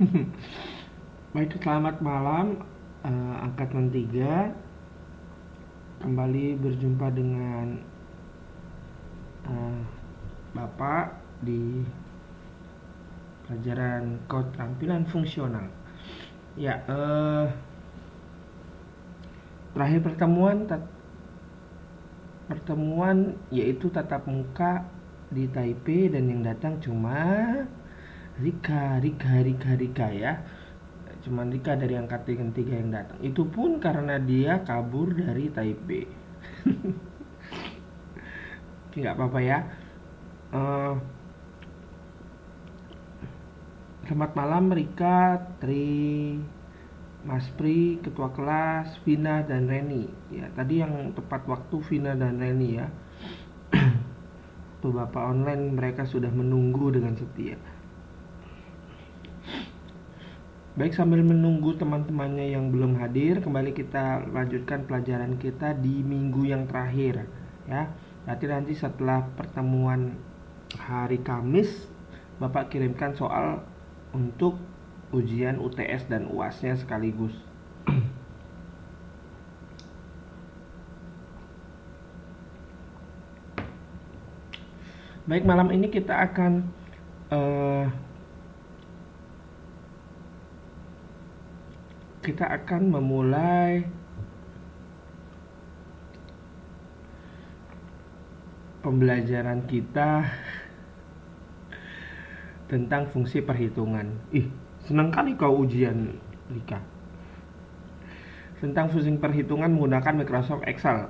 Baik, selamat malam uh, angkatan 3 Kembali berjumpa dengan uh, Bapak di pelajaran kode tampilan fungsional. Ya, uh, terakhir pertemuan pertemuan yaitu tatap muka di Taipei dan yang datang cuma Rika, Rika, Rika, Rika ya. Cuman Rika dari angkatan tiga yang datang. Itu pun karena dia kabur dari Taipei. nggak apa-apa ya. Uh, selamat malam Rika, Tri, Mas Pri, Ketua Kelas, Vina dan Reni. Ya, tadi yang tepat waktu Vina dan Reni ya. Tuh Bapak online mereka sudah menunggu dengan setia. Baik sambil menunggu teman-temannya yang belum hadir, kembali kita lanjutkan pelajaran kita di minggu yang terakhir ya. Nanti nanti setelah pertemuan hari Kamis, Bapak kirimkan soal untuk ujian UTS dan UASnya sekaligus. Baik, malam ini kita akan uh, kita akan memulai pembelajaran kita tentang fungsi perhitungan. Ih, senang kali kau ujian, Rika. Tentang fungsi perhitungan menggunakan Microsoft Excel.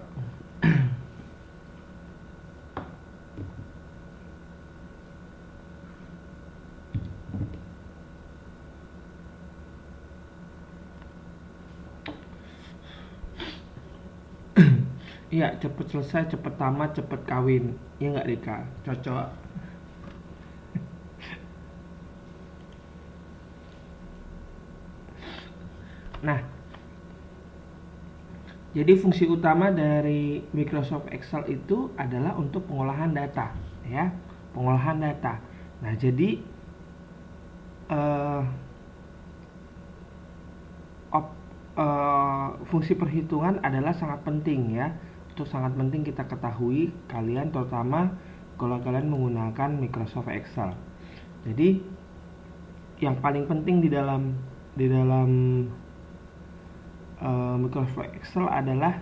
Iya, cepet selesai, cepet tamat, cepet kawin. Iya nggak Rika? Cocok. Nah, jadi fungsi utama dari Microsoft Excel itu adalah untuk pengolahan data, ya, pengolahan data. Nah, jadi uh, uh, fungsi perhitungan adalah sangat penting ya itu sangat penting kita ketahui kalian terutama kalau kalian menggunakan Microsoft Excel. Jadi yang paling penting di dalam di dalam uh, Microsoft Excel adalah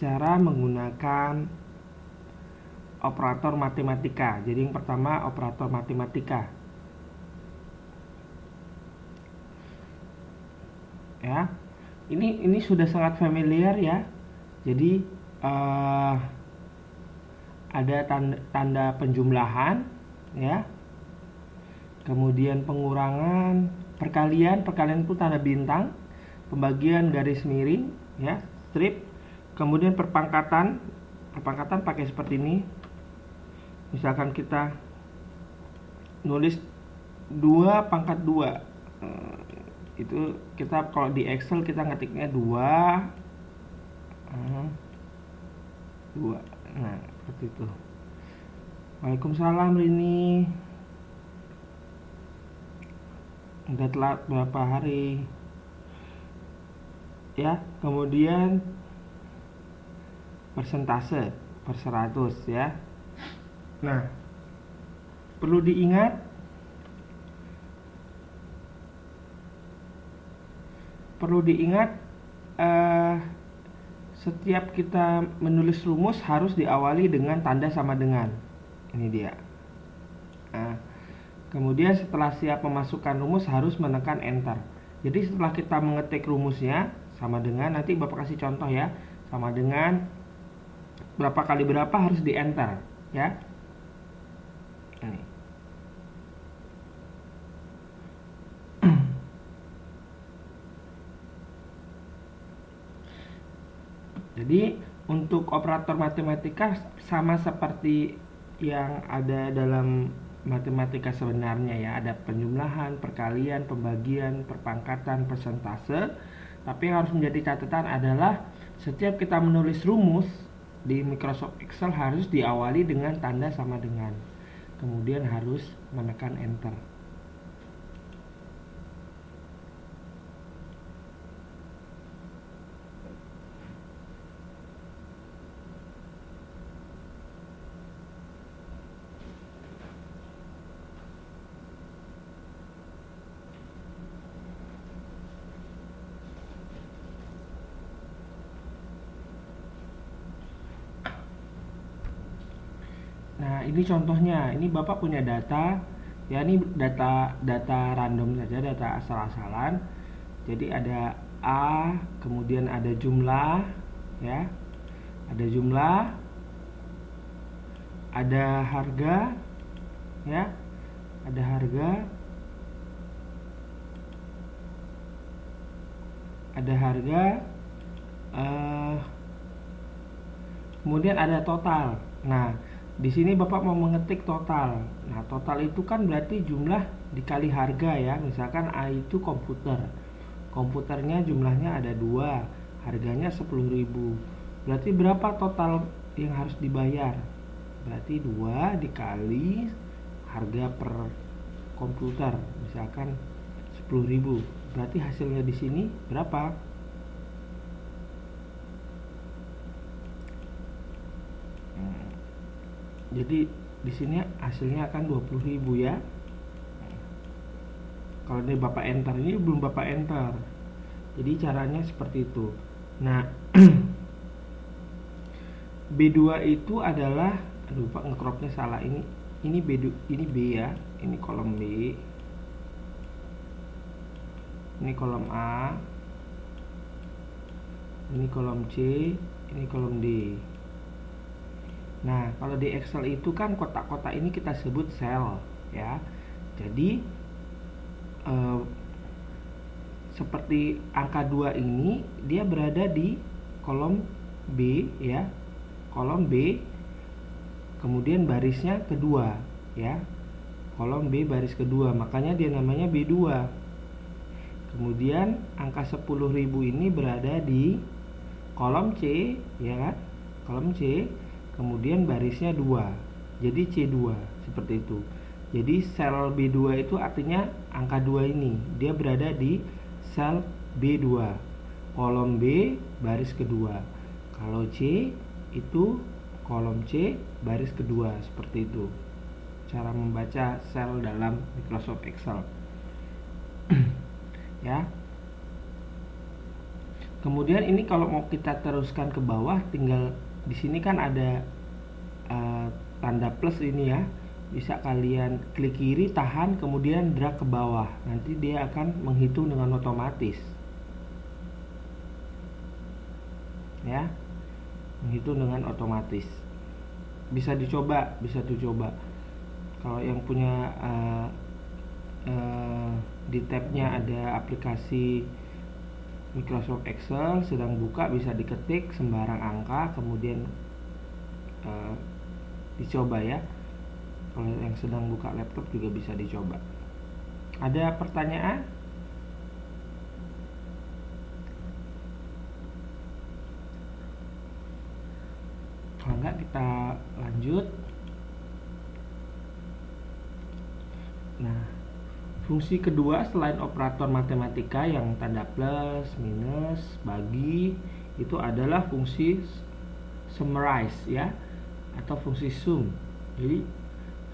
cara menggunakan operator matematika. Jadi yang pertama operator matematika. Ya. Ini ini sudah sangat familiar ya. Jadi uh, ada tanda, tanda penjumlahan ya. Kemudian pengurangan perkalian perkalian itu tanda bintang pembagian garis miring ya strip. Kemudian perpangkatan perpangkatan pakai seperti ini. Misalkan kita nulis dua pangkat dua uh, itu kita kalau di Excel kita ngetiknya dua uh, dua. Nah seperti itu. Waalaikumsalam Rini. Udah telat berapa hari? Ya kemudian persentase per 100 ya. Nah perlu diingat perlu diingat uh, setiap kita menulis rumus harus diawali dengan tanda sama dengan. Ini dia. Nah, kemudian setelah siap memasukkan rumus harus menekan enter. Jadi setelah kita mengetik rumusnya sama dengan nanti Bapak kasih contoh ya, sama dengan berapa kali berapa harus di enter ya. Ini. Jadi untuk operator matematika sama seperti yang ada dalam matematika sebenarnya ya ada penjumlahan, perkalian, pembagian, perpangkatan, persentase. Tapi yang harus menjadi catatan adalah setiap kita menulis rumus di Microsoft Excel harus diawali dengan tanda sama dengan. Kemudian harus menekan enter. Nah, ini contohnya. Ini Bapak punya data ya ini data data random saja, data asal-asalan. Jadi ada A, kemudian ada jumlah ya. Ada jumlah ada harga ya. Ada harga ada harga uh, kemudian ada total nah di sini bapak mau mengetik total. Nah total itu kan berarti jumlah dikali harga ya. Misalkan A itu komputer. Komputernya jumlahnya ada dua harganya 10.000 berarti berapa total yang harus dibayar? Berarti dua dikali harga per komputer misalkan 10.000 Berarti hasilnya di sini berapa? Hmm. Jadi di sini hasilnya akan 20.000 ya. Kalau ini Bapak enter ini belum Bapak enter. Jadi caranya seperti itu. Nah, B2 itu adalah aduh Pak ngecropnya salah ini. Ini B ini B ya. Ini kolom B ini kolom A ini kolom C ini kolom D nah kalau di Excel itu kan kotak-kotak ini kita sebut sel ya. Jadi eh, seperti angka 2 ini dia berada di kolom B ya. Kolom B kemudian barisnya kedua ya. Kolom B baris kedua. Makanya dia namanya B2 Kemudian angka 10.000 ini berada di kolom C, ya kan? Kolom C, kemudian barisnya 2. Jadi C2 seperti itu. Jadi sel B2 itu artinya angka 2 ini, dia berada di sel B2. Kolom B baris kedua. Kalau C itu kolom C baris kedua seperti itu. Cara membaca sel dalam Microsoft Excel. ya kemudian ini kalau mau kita teruskan ke bawah tinggal di sini kan ada uh, tanda plus ini ya. Bisa kalian klik kiri tahan kemudian drag ke bawah. Nanti dia akan menghitung dengan otomatis. Ya menghitung dengan otomatis. Bisa dicoba bisa dicoba kalau yang punya uh, uh, di tabnya ada aplikasi Microsoft Excel sedang buka bisa diketik sembarang angka kemudian uh, dicoba ya. Kalau yang sedang buka laptop juga bisa dicoba. Ada pertanyaan? Kalau enggak kita lanjut. Nah Fungsi kedua selain operator matematika yang tanda plus, minus, bagi itu adalah fungsi summarize ya atau fungsi sum. Jadi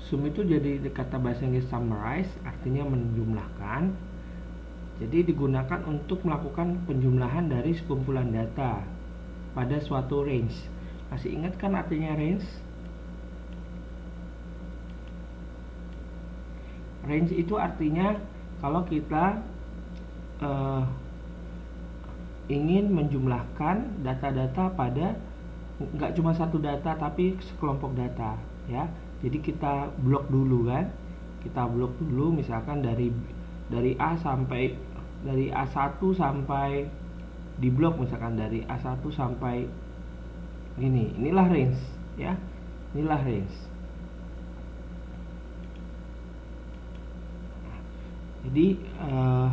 sum itu jadi kata bahasa Inggris summarize artinya menjumlahkan. Jadi digunakan untuk melakukan penjumlahan dari sekumpulan data pada suatu range. Masih ingat kan artinya range? Range itu artinya kalau kita uh, ingin menjumlahkan data-data pada nggak cuma satu data tapi sekelompok data ya. Jadi kita blok dulu kan. Kita blok dulu misalkan dari dari A sampai dari A1 sampai di blok misalkan dari A1 sampai ini. Inilah range ya. Inilah range jadi uh,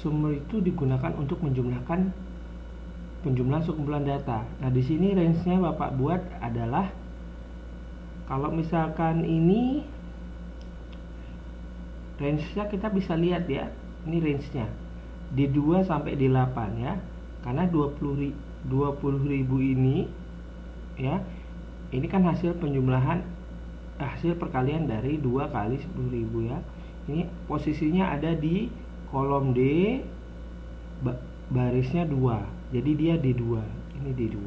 sumber itu digunakan untuk menjumlahkan penjumlahan sekumpulan data. Nah, di sini range-nya Bapak buat adalah kalau misalkan ini range-nya kita bisa lihat ya. Ini range-nya. Di 2 sampai di 8 ya. Karena 20 20.000 ini ya. Ini kan hasil penjumlahan hasil perkalian dari 2 kali 10.000 ya ini posisinya ada di kolom D barisnya 2 jadi dia D2 ini D2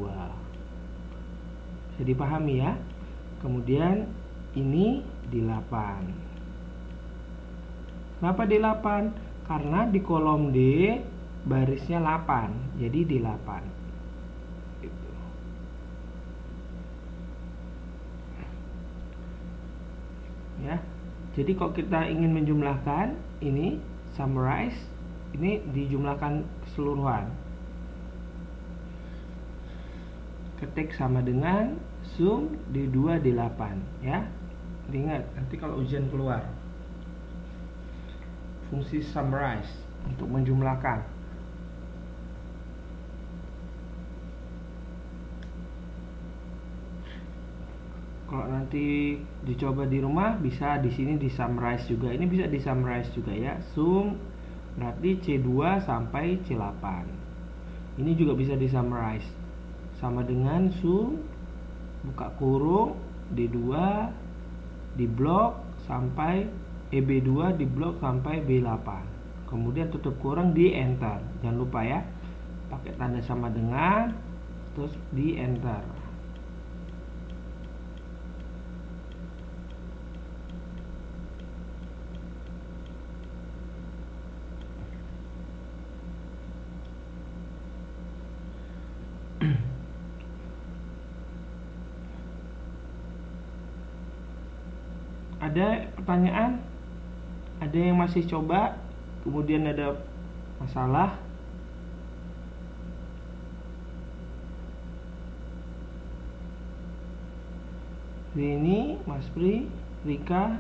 bisa dipahami ya? Kemudian ini D8 kenapa D8? karena di kolom D barisnya 8 jadi D8 jadi kalau kita ingin menjumlahkan ini summarize ini dijumlahkan keseluruhan. Ketik sama dengan sum D2 D8 ya. Ingat nanti kalau ujian keluar fungsi summarize untuk menjumlahkan kalau nanti dicoba di rumah bisa di sini di summarize juga. Ini bisa di summarize juga ya. Sum berarti C2 sampai C8 ini juga bisa di summarize. Sama dengan sum buka kurung D2 di blok sampai EB2 di blok sampai B8 kemudian tutup kurung di enter. Jangan lupa ya. Pakai tanda sama dengan terus di enter ada pertanyaan? Ada yang masih coba? Kemudian ada masalah? Ini Mas Pri Rika?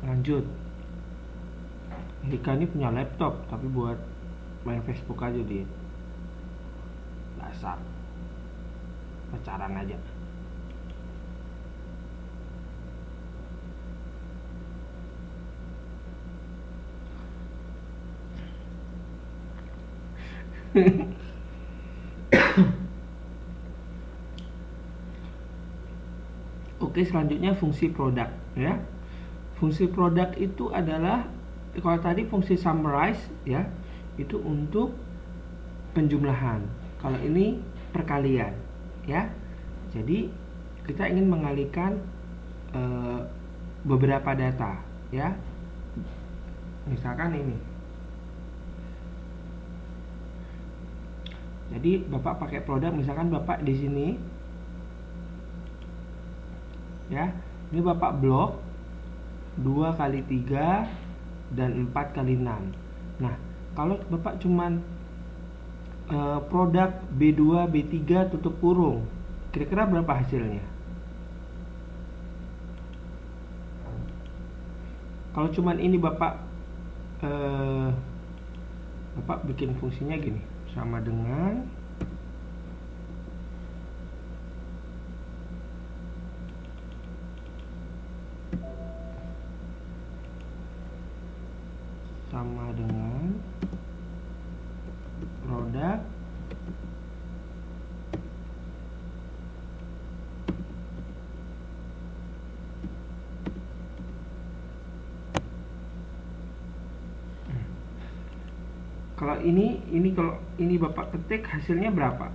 Lanjut Dika ini punya laptop tapi buat main Facebook aja di dasar. Pacaran aja. Oke selanjutnya fungsi produk ya. Fungsi produk itu adalah kalau tadi fungsi summarize ya itu untuk penjumlahan. Kalau ini perkalian ya. Jadi kita ingin mengalihkan e, beberapa data ya. Misalkan ini. Jadi bapak pakai produk misalkan bapak di sini ya. Ini bapak blok 2 kali 3 dan 4 kali 6 nah kalau Bapak cuman uh, produk B2 B3 tutup kurung kira-kira berapa hasilnya? Kalau cuman ini Bapak uh, Bapak bikin fungsinya gini sama dengan sama dengan produk kalau ini ini kalau ini bapak ketik hasilnya berapa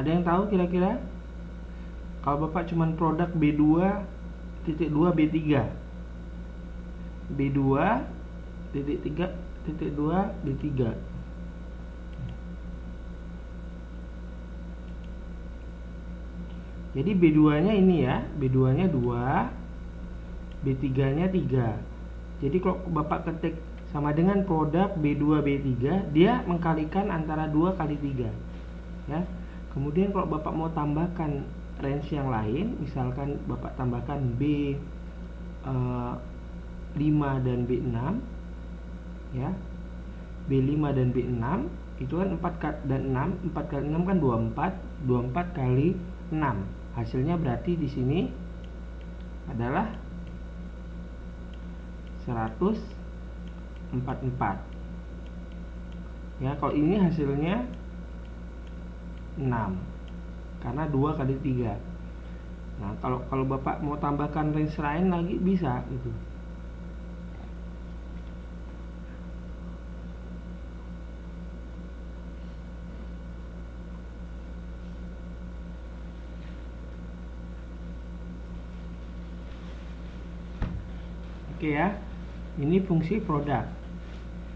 Ada yang tahu kira-kira? Kalau Bapak cuma produk B2 titik 2 B3 B2 titik 3 titik 2 B3 Jadi B2 nya ini ya B2 nya 2 B3 nya 3 Jadi kalau Bapak ketik sama dengan produk B2 B3 Dia mengkalikan antara 2 kali 3 Ya kemudian kalau bapak mau tambahkan range yang lain misalkan bapak tambahkan B uh, eh, 5 dan B6 ya. B5 dan B6 itu kan 4 dan 6 4 kali 6 kan 24 24 kali 6 hasilnya berarti di sini adalah 144 ya kalau ini hasilnya 6 karena 2 kali 3 nah kalau kalau bapak mau tambahkan range lain lagi bisa gitu Oke ya, ini fungsi produk,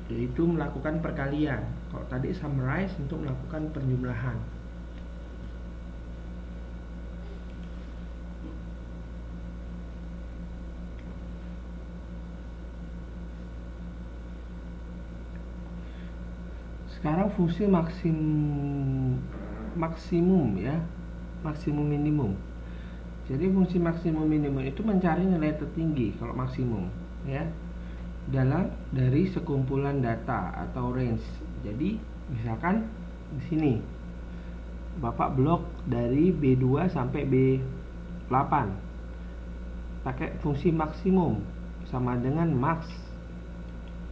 yaitu melakukan perkalian. Kalau tadi summarize untuk melakukan penjumlahan. Sekarang fungsi maksimum maksimum ya, maksimum minimum. Jadi fungsi maksimum minimum itu mencari nilai tertinggi kalau maksimum ya dalam dari sekumpulan data atau range. Jadi misalkan di sini Bapak blok dari B2 sampai B8 pakai fungsi maksimum sama dengan max.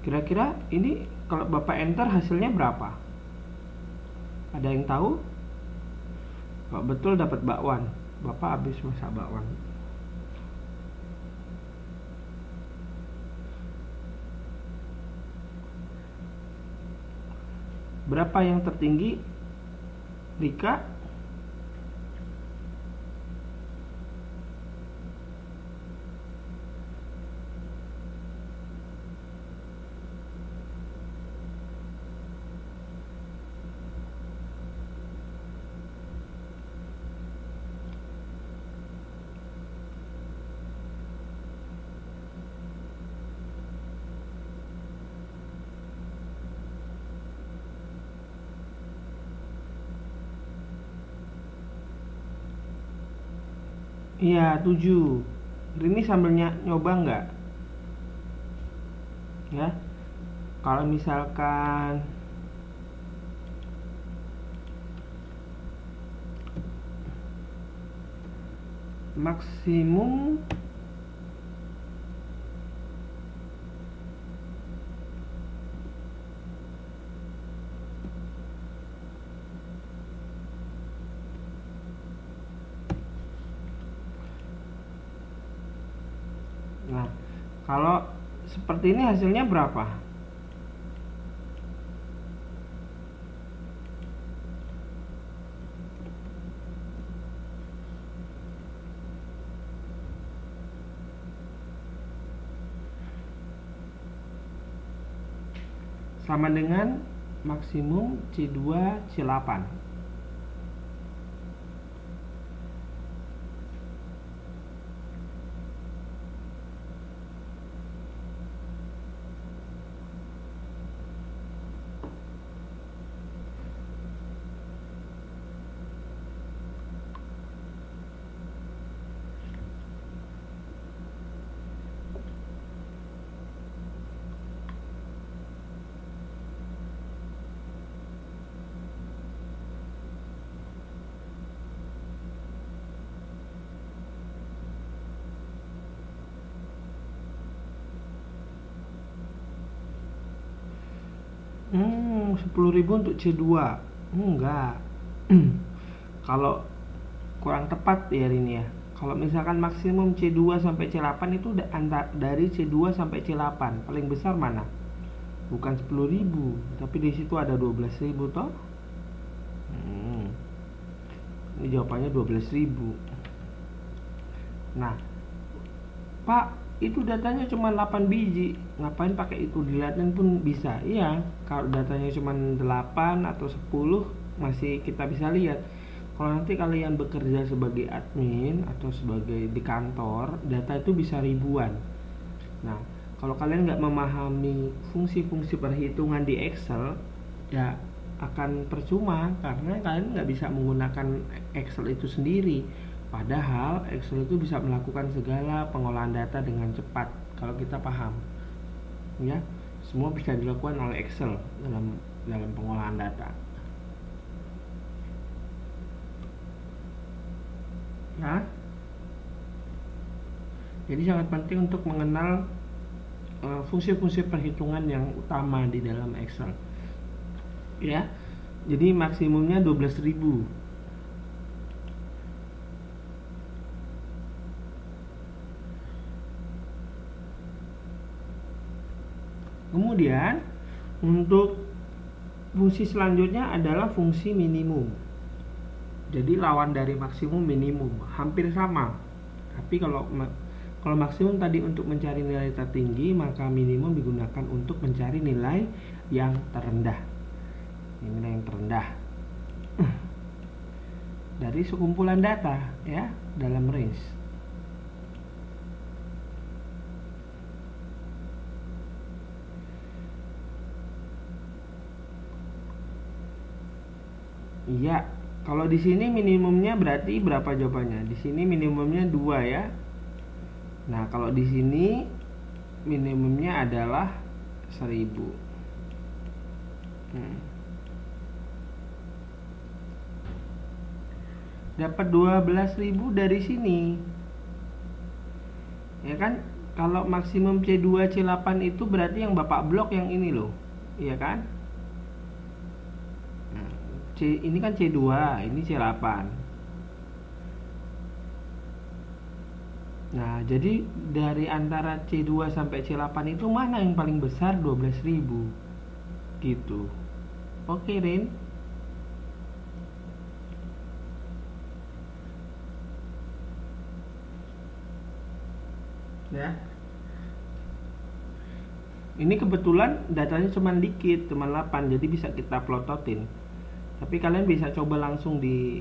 Kira-kira ini kalau Bapak enter hasilnya berapa? Ada yang tahu? Kalau betul dapat bakwan bapak habis masak bakwan berapa yang tertinggi Rika Iya, 7. Ini sambil nyoba nggak? Ya. Kalau misalkan maksimum Nah, kalau seperti ini hasilnya berapa? Sama dengan maksimum C2 C8 10.000 untuk C2. Enggak. Kalau kurang tepat ya ini ya. Kalau misalkan maksimum C2 sampai C8 itu dari C2 sampai C8. Paling besar mana? Bukan 10.000, tapi di situ ada 12.000 toh. Hmm. Ini jawabannya 12.000. Nah, Pak, itu datanya cuma 8 biji. Ngapain pakai itu? Dilihatin pun bisa. Iya kalau datanya cuma 8 atau 10 masih kita bisa lihat. Kalau nanti kalian bekerja sebagai admin atau sebagai di kantor data itu bisa ribuan. Nah kalau kalian nggak memahami fungsi-fungsi perhitungan di Excel ya akan percuma. Karena kalian nggak bisa menggunakan Excel itu sendiri Padahal Excel itu bisa melakukan segala pengolahan data dengan cepat kalau kita paham. Ya. semua bisa dilakukan oleh Excel dalam dalam pengolahan data ya jadi sangat penting untuk mengenal eh, fungsi-fungsi uh, perhitungan yang utama di dalam Excel ya jadi maksimumnya 12.000 Kemudian untuk fungsi selanjutnya adalah fungsi minimum. Jadi lawan dari maksimum minimum hampir sama. Tapi kalau kalau maksimum tadi untuk mencari nilai tertinggi, maka minimum digunakan untuk mencari nilai yang terendah. Nilai yang terendah dari sekumpulan data ya dalam range. Iya, kalau di sini minimumnya berarti berapa jawabannya? Di sini minimumnya dua ya. Nah, kalau di sini minimumnya adalah 1000. Hmm. Dapat 12.000 dari sini. Ya kan? Kalau maksimum C2 C8 itu berarti yang Bapak blok yang ini loh. Iya kan? C ini kan C2 ini C8 nah jadi dari antara C2 sampai C8 itu mana yang paling besar? 12.000 gitu. Oke Rin. Ya. Ini kebetulan datanya cuma dikit cuma 8 jadi bisa kita plototin tapi kalian bisa coba langsung di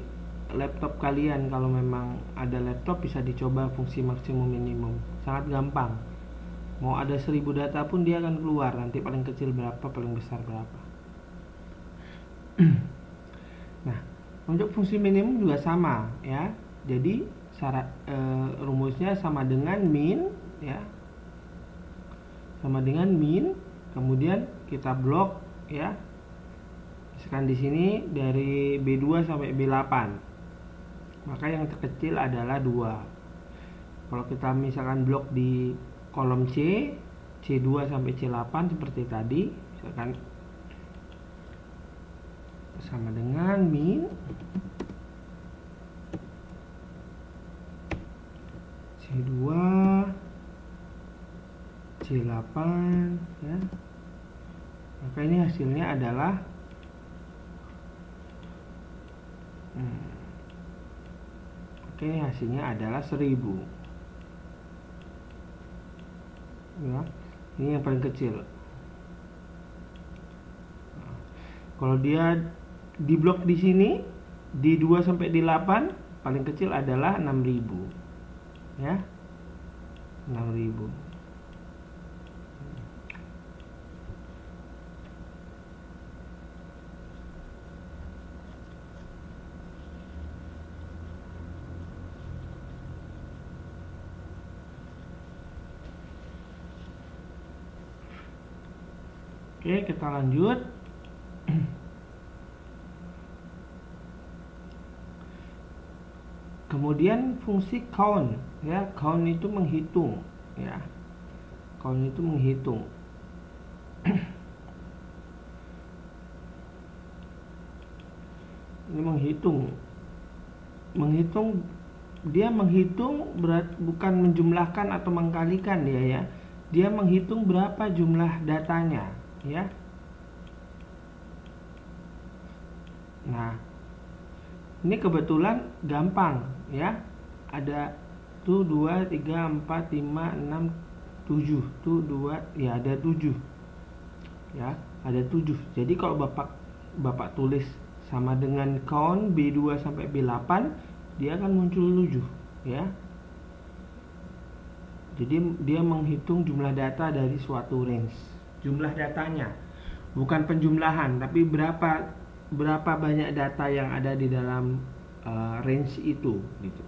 laptop kalian. Kalau memang ada laptop bisa dicoba fungsi maksimum minimum. Sangat gampang. Mau ada 1000 data pun dia akan keluar. Nanti paling kecil berapa paling besar berapa. Nah untuk fungsi minimum juga sama ya. Jadi syarat e, rumusnya sama dengan min ya. Sama dengan min kemudian kita blok ya misalkan di sini dari B2 sampai B8 maka yang terkecil adalah 2 kalau kita misalkan blok di kolom C C2 sampai C8 seperti tadi misalkan sama dengan min C2 C8 ya. Maka ini hasilnya adalah hmm. oke hasilnya adalah 1000 ya ini yang paling kecil. Nah, kalau dia di blok di sini di 2 sampai di 8 paling kecil adalah 6000 ya 6000 Oke, kita lanjut. Kemudian fungsi count, ya, count itu menghitung, ya. Count itu menghitung. Ini menghitung. Menghitung dia menghitung berat bukan menjumlahkan atau mengkalikan dia ya. Dia menghitung berapa jumlah datanya ya nah ini kebetulan gampang ya. Ada tuh dua tiga empat lima enam tujuh. Tuh dua ya ada tujuh. Ya ada tujuh. Jadi kalau bapak bapak tulis sama dengan count B2 sampai B8 dia akan muncul 7 ya. Jadi dia menghitung jumlah data dari suatu range jumlah datanya. Bukan penjumlahan tapi berapa berapa banyak data yang ada di dalam uh, range itu gitu.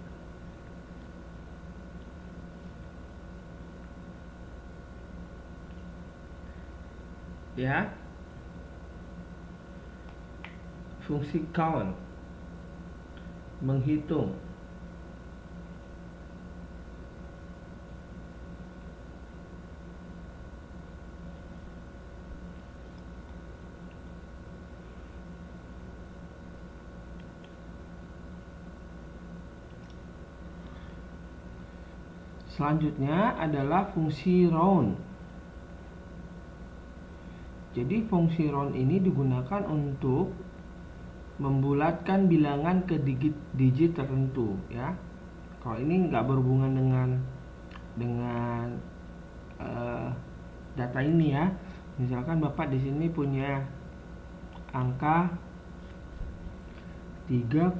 Ya. Fungsi count. Menghitung Selanjutnya adalah fungsi round. Jadi fungsi round ini digunakan untuk membulatkan bilangan ke digit digit tertentu ya. Kalau ini nggak berhubungan dengan dengan uh, data ini ya. Misalkan Bapak di sini punya angka 3,4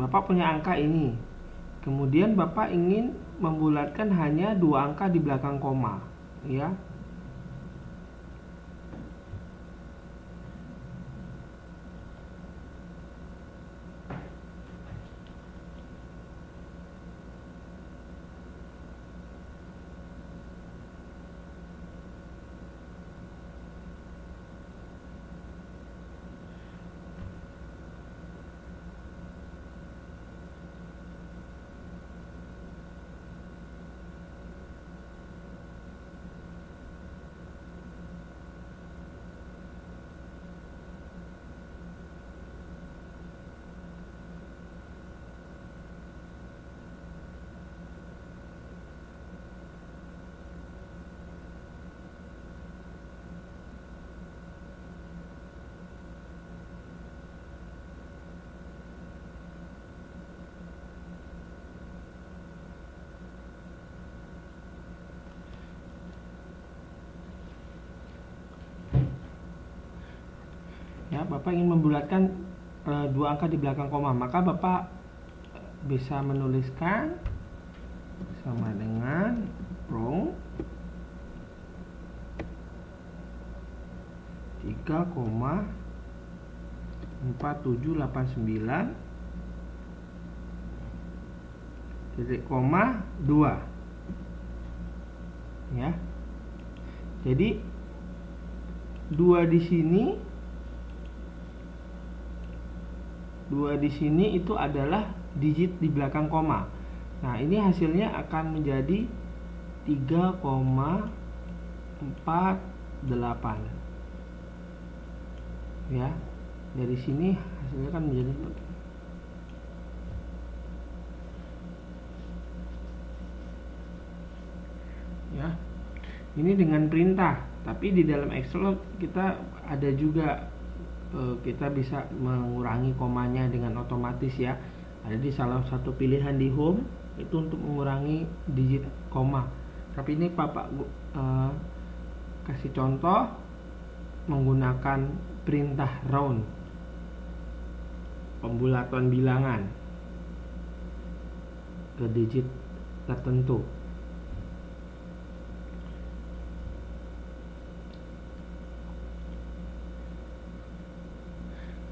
Bapak punya angka ini. Kemudian Bapak ingin membulatkan hanya dua angka di belakang koma, ya. ya Bapak ingin membulatkan e, dua angka di belakang koma maka Bapak bisa menuliskan sama dengan pro 3,4789 titik koma 2 ya. Jadi dua di sini dua di sini itu adalah digit di belakang koma. Nah, ini hasilnya akan menjadi 3,48. Ya. Dari sini hasilnya kan menjadi Ya. Ini dengan perintah, tapi di dalam Excel kita ada juga Eh, kita bisa mengurangi komanya dengan otomatis ya. Ada di salah satu pilihan di home itu untuk mengurangi digit koma. Tapi ini Bapak uh, kasih contoh menggunakan perintah round pembulatan bilangan ke digit tertentu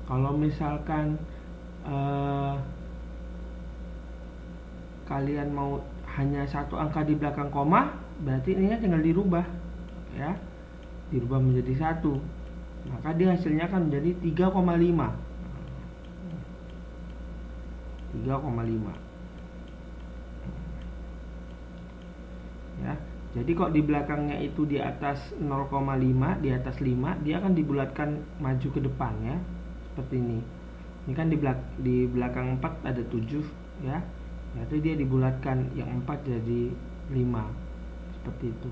kalau misalkan uh, kalian mau hanya satu angka di belakang koma berarti ini tinggal dirubah ya. Dirubah menjadi satu. Maka dia hasilnya akan menjadi 3,5 3,5 ya jadi kok di belakangnya itu di atas 0,5 di atas 5 dia akan dibulatkan maju ke depan ya seperti ini. Ini kan di, belak di belakang 4 ada 7 ya. Berarti dia dibulatkan yang 4 jadi 5 seperti itu.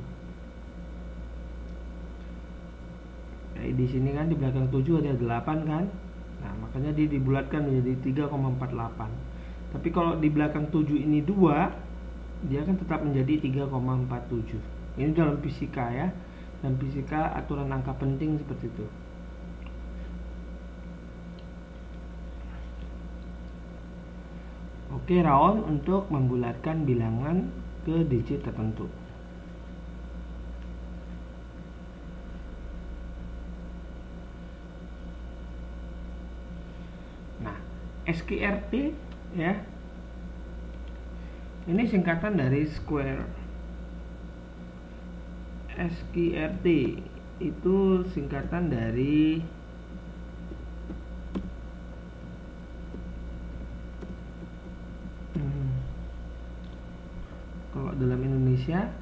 Kayak di sini kan di belakang 7 ada 8 kan? Nah makanya dia dibulatkan menjadi 3,48 tapi kalau di belakang 7 ini 2 dia akan tetap menjadi 3,47 ini dalam fisika ya. Dan fisika aturan angka penting seperti itu Oke, round untuk membulatkan bilangan ke digit tertentu. Nah, SQRT ya. ini singkatan dari square SQRT itu singkatan dari hmm, kalau dalam Indonesia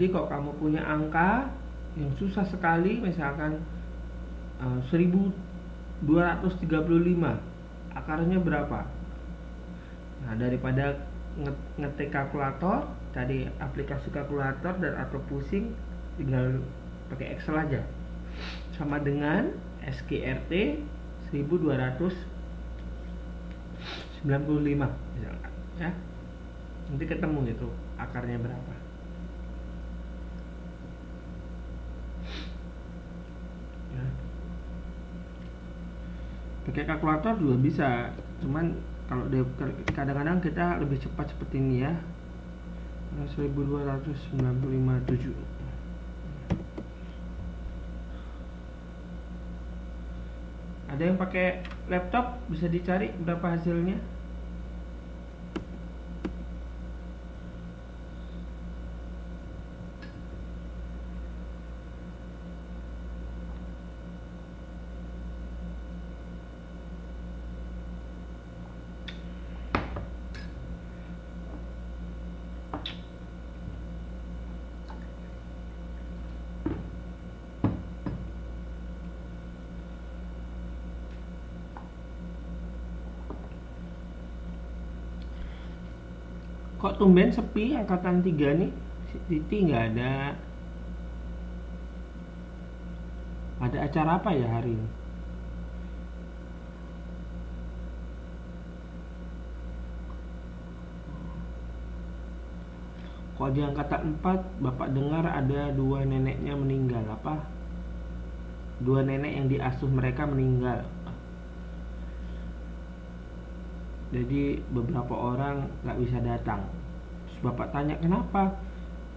Jadi kalau kamu punya angka yang susah sekali misalkan uh, 1235 akarnya berapa? Nah, daripada ngetik kalkulator, cari aplikasi kalkulator dan atau pusing tinggal pakai Excel aja. Sama dengan SKRT 1295 misalkan ya. Nanti ketemu itu akarnya berapa. pakai kalkulator juga bisa cuman kalau kadang-kadang kita lebih cepat seperti ini ya. 1295 7 ada yang pakai laptop? Bisa dicari berapa hasilnya kok tumben sepi angkatan tiga nih? Titi nggak ada. Ada acara apa ya hari ini? Kok di angkatan 4 bapak dengar ada dua neneknya meninggal. Apa? Dua nenek yang diasuh mereka meninggal jadi beberapa orang nggak bisa datang. Terus bapak tanya kenapa?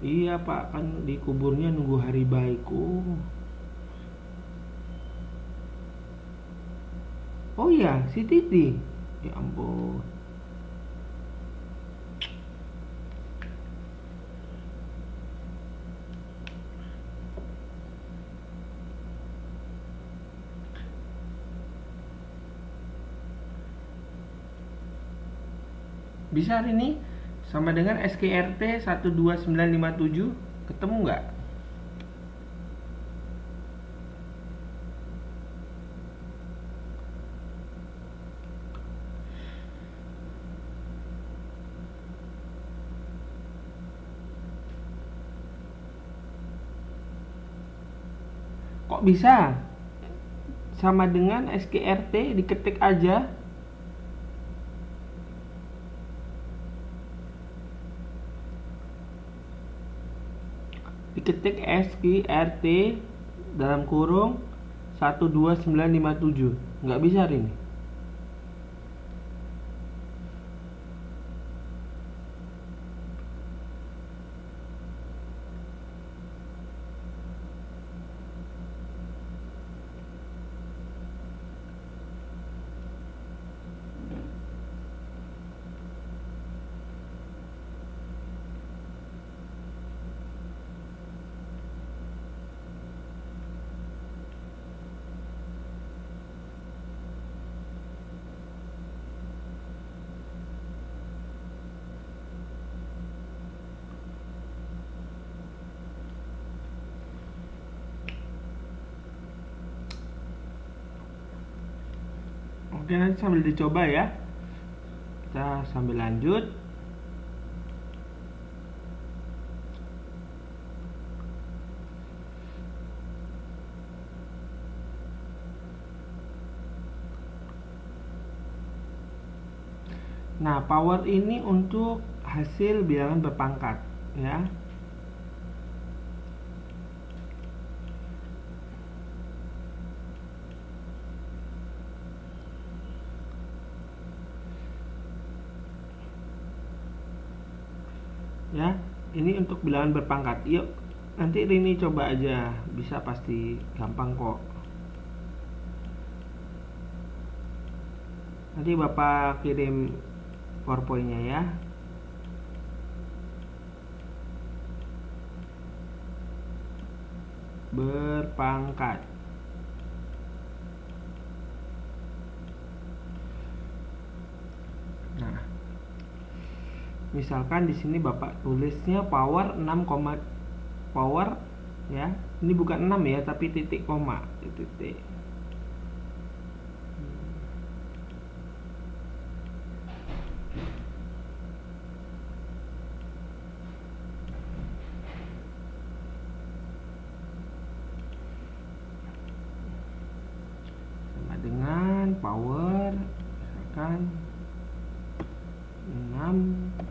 Iya pak kan di kuburnya nunggu hari baikku oh iya si Titi? Ya ampun bisa hari ini? Sama dengan SKRT 12957 ketemu nggak? Kok bisa? Sama dengan SKRT diketik aja diketik SQRT dalam kurung 12957 nggak bisa hari ini Oke nanti sambil dicoba ya Kita sambil lanjut Nah, power ini untuk hasil bilangan berpangkat ya. Ya ini untuk bilangan berpangkat. Yuk nanti Rini coba aja. Bisa pasti gampang kok. Nanti bapak kirim powerpointnya ya. Berpangkat nah misalkan di sini bapak tulisnya power 6, power ya. Ini bukan 6 ya tapi titik koma titik sama dengan power misalkan 6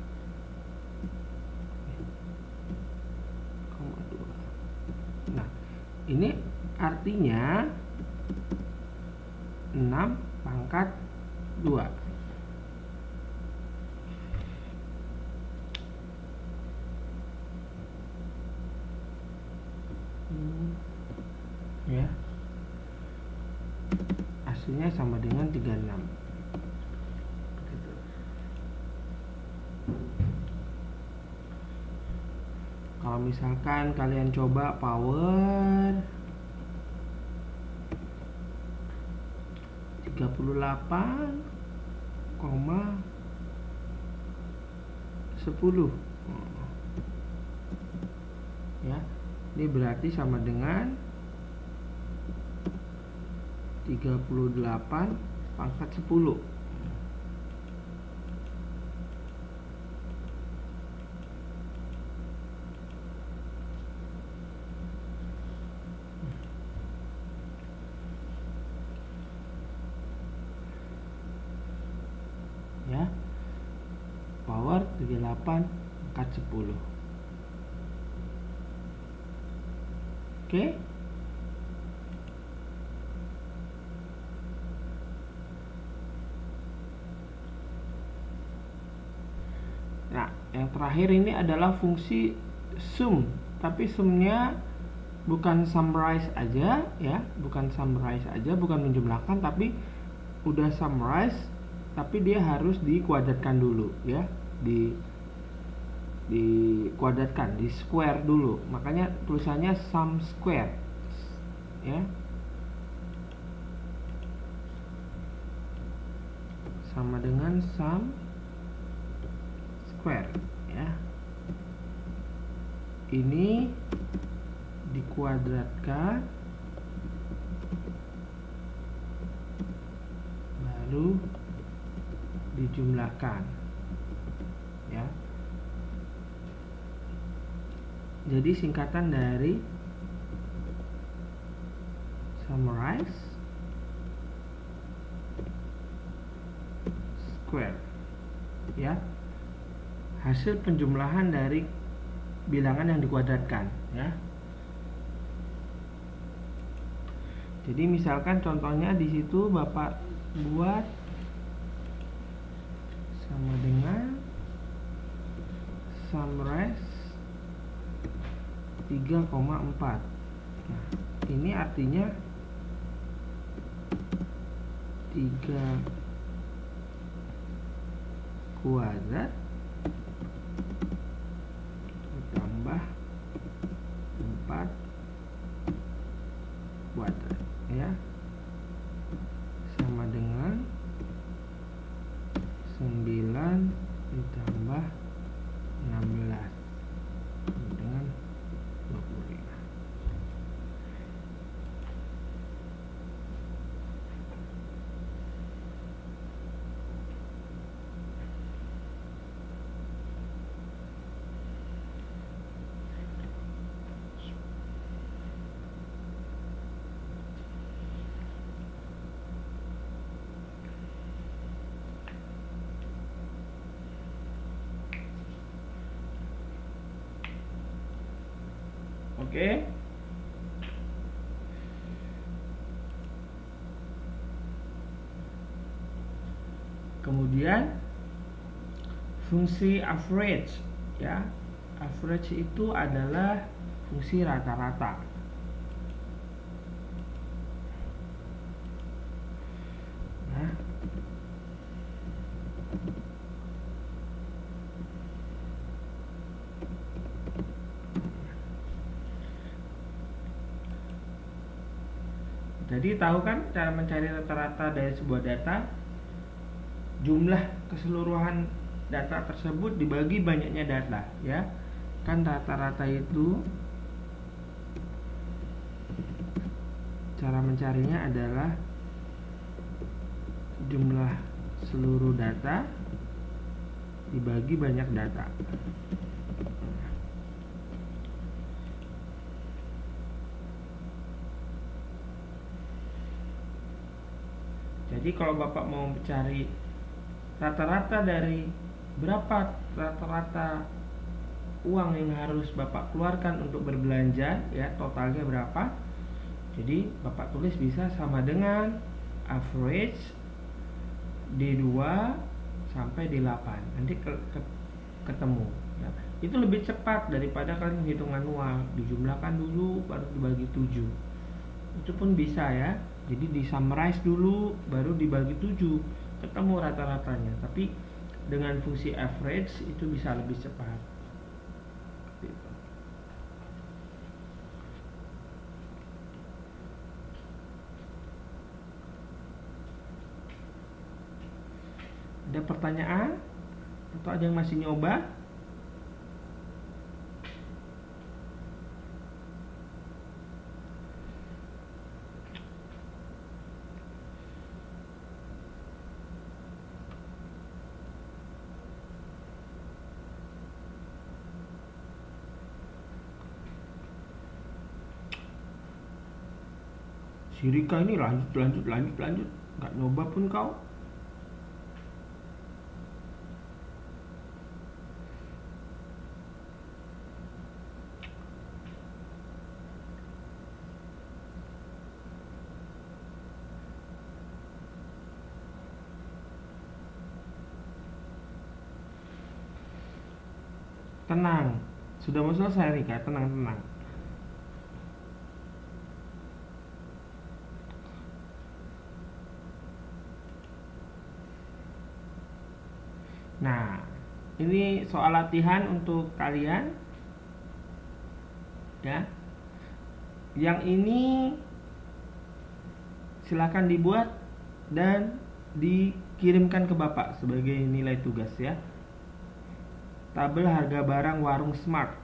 ini artinya 6 pangkat 2 hmm. ya. Hasilnya sama dengan 36 kalau misalkan kalian coba power 38 koma 10 ya ini berarti sama dengan 38 pangkat 10 ya power 38 angkat 10 oke? Nah, yang terakhir ini adalah fungsi sum, tapi sumnya bukan summarize aja ya, bukan summarize aja, bukan menjumlahkan tapi udah summarize tapi dia harus dikuadratkan dulu ya. Di dikuadratkan di square dulu. Makanya tulisannya sum square ya. Sama dengan sum square ya. Ini dikuadratkan baru dijumlahkan ya jadi singkatan dari summarize square ya. Hasil penjumlahan dari bilangan yang dikuadratkan ya. Jadi misalkan contohnya di situ Bapak buat sama dengan sunrise 3,4 nah ini artinya 3 kuadrat ditambah 4 kuadrat ya sama dengan 9 ditambah 16 dengan 25 Oke. Kemudian fungsi average ya. average itu adalah fungsi rata-rata nah Jadi tahu kan cara mencari rata-rata dari sebuah data? Jumlah keseluruhan data tersebut dibagi banyaknya data, ya. Kan rata-rata itu cara mencarinya adalah jumlah seluruh data dibagi banyak data. Jadi kalau Bapak mau mencari rata-rata dari berapa rata-rata uang yang harus Bapak keluarkan untuk berbelanja ya? Totalnya berapa? Jadi Bapak tulis bisa sama dengan average D2 sampai D8 nanti ke, ke, ketemu ya. itu lebih cepat daripada kalian hitung manual dijumlahkan dulu baru dibagi 7 itu pun bisa ya. Jadi di summarize dulu baru dibagi 7 ketemu rata-ratanya. Tapi dengan fungsi average itu bisa lebih cepat. Ada pertanyaan? Atau ada yang masih nyoba si Rika ini lanjut lanjut lanjut lanjut. Nggak nyoba pun kau. Tenang. Sudah mau selesai Rika tenang tenang Nah, ini soal latihan untuk kalian. Ya. Yang ini silakan dibuat dan dikirimkan ke Bapak sebagai nilai tugas ya. Tabel harga barang warung Smart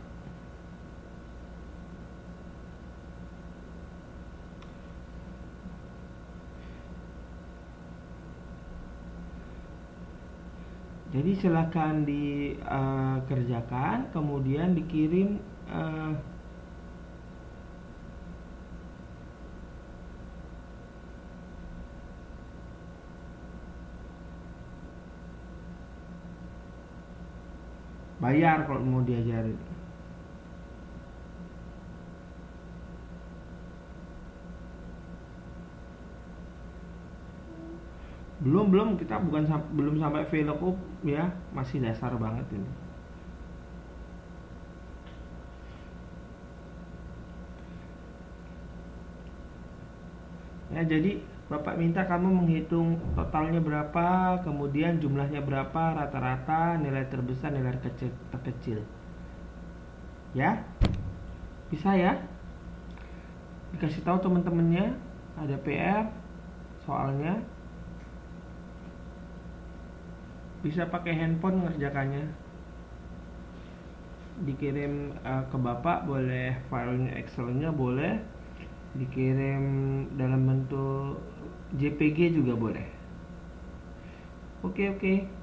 jadi silahkan dikerjakan uh, kemudian dikirim uh, bayar kalau mau diajarin belum belum kita bukan belum sampai VLOOKUP ya masih dasar banget ini ya jadi Bapak minta kamu menghitung totalnya berapa, kemudian jumlahnya berapa, rata-rata, nilai terbesar, nilai kecil, terkecil. Ya? Bisa ya? Dikasih tahu teman-temannya ada PR soalnya bisa pakai handphone ngerjakannya. Dikirim uh, ke bapak boleh filenya excelnya boleh. Dikirim dalam bentuk JPG juga boleh. Oke oke